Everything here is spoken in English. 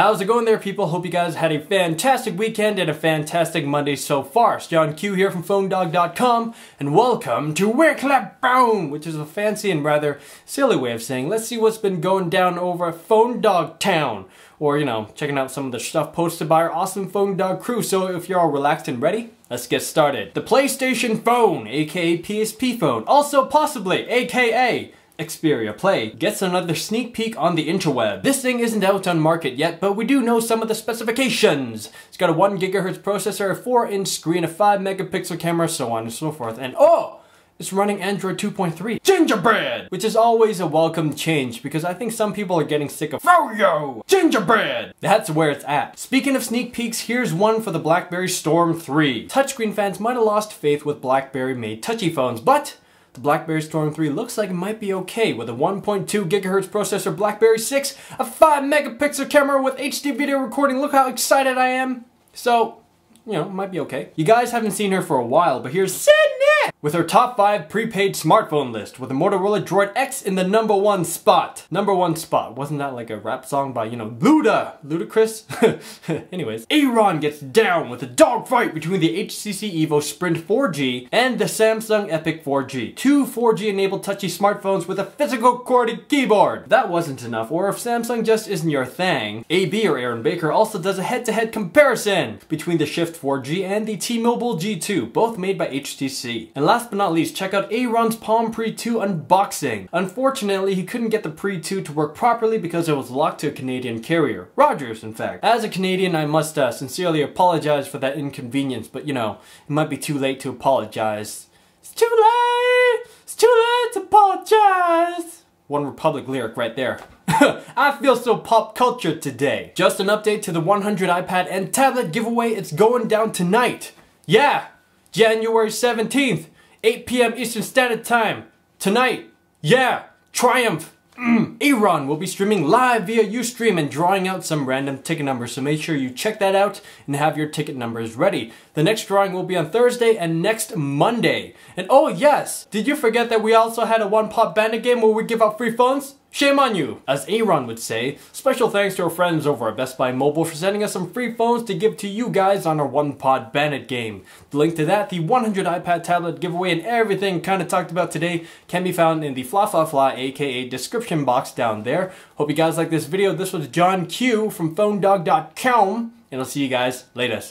How's it going there, people? Hope you guys had a fantastic weekend and a fantastic Monday so far. It's Jon Q here from PhoneDog.com, and welcome to Where Clap Boom, which is a fancy and rather silly way of saying let's see what's been going down over at Phone Dog Town. Or, you know, checking out some of the stuff posted by our awesome Phone Dog crew. So if you're all relaxed and ready, let's get started. The PlayStation Phone, aka PSP Phone, also possibly, aka Xperia Play gets another sneak peek on the interweb. This thing isn't out on market yet, but we do know some of the specifications. It's got a 1 gigahertz processor, a 4 inch screen, a 5 megapixel camera, so on and so forth, and oh! It's running Android 2.3. Gingerbread! Which is always a welcome change because I think some people are getting sick of Froyo! Gingerbread! That's where it's at. Speaking of sneak peeks, here's one for the BlackBerry Storm 3. Touchscreen fans might have lost faith with BlackBerry made touchy phones, but the BlackBerry Storm 3 looks like it might be okay with a 1.2 gigahertz processor BlackBerry 6, a 5 megapixel camera with HD video recording. Look how excited I am. So, you know, might be okay. You guys haven't seen her for a while, but here's Sydney! With her top 5 prepaid smartphone list with the Motorola Droid X in the number one spot. Number one spot. Wasn't that like a rap song by, you know, Luda? Ludacris? Anyways, Aaron gets down with a dogfight between the HTC Evo Sprint 4G and the Samsung Epic 4G. Two 4G enabled touchy smartphones with a physical QWERTY keyboard. That wasn't enough, or if Samsung just isn't your thing, AB or Aaron Baker also does a head-to-head -head comparison between the Shift 4G and the T-Mobile G2, both made by HTC. And last but not least, check out Aaron's Palm Pre 2 unboxing. Unfortunately, he couldn't get the Pre 2 to work properly because it was locked to a Canadian carrier. Rogers, in fact. As a Canadian, I must uh, sincerely apologize for that inconvenience, but you know, it might be too late to apologize. It's too late! It's too late to apologize! One Republic lyric right there. I feel so pop culture today. Just an update to the 100 iPad and tablet giveaway. It's going down tonight. Yeah, January 17th, 8 p.m. Eastern Standard Time. Tonight, yeah, Triumph. Mm. Aaron will be streaming live via Ustream and drawing out some random ticket numbers, so make sure you check that out and have your ticket numbers ready. The next drawing will be on Thursday and next Monday. And oh yes, did you forget that we also had a One Paw Bandit game where we give out free phones? Shame on you! As Aaron would say, special thanks to our friends over at Best Buy Mobile for sending us some free phones to give to you guys on our One Paw Bandit game. The link to that, the 100 iPad tablet giveaway, and everything kinda talked about today can be found in the Fla Fla Fla aka description box down there. Hope you guys like this video. This was Jon Q from PhoneDog.com, and I'll see you guys later.